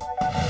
Bye.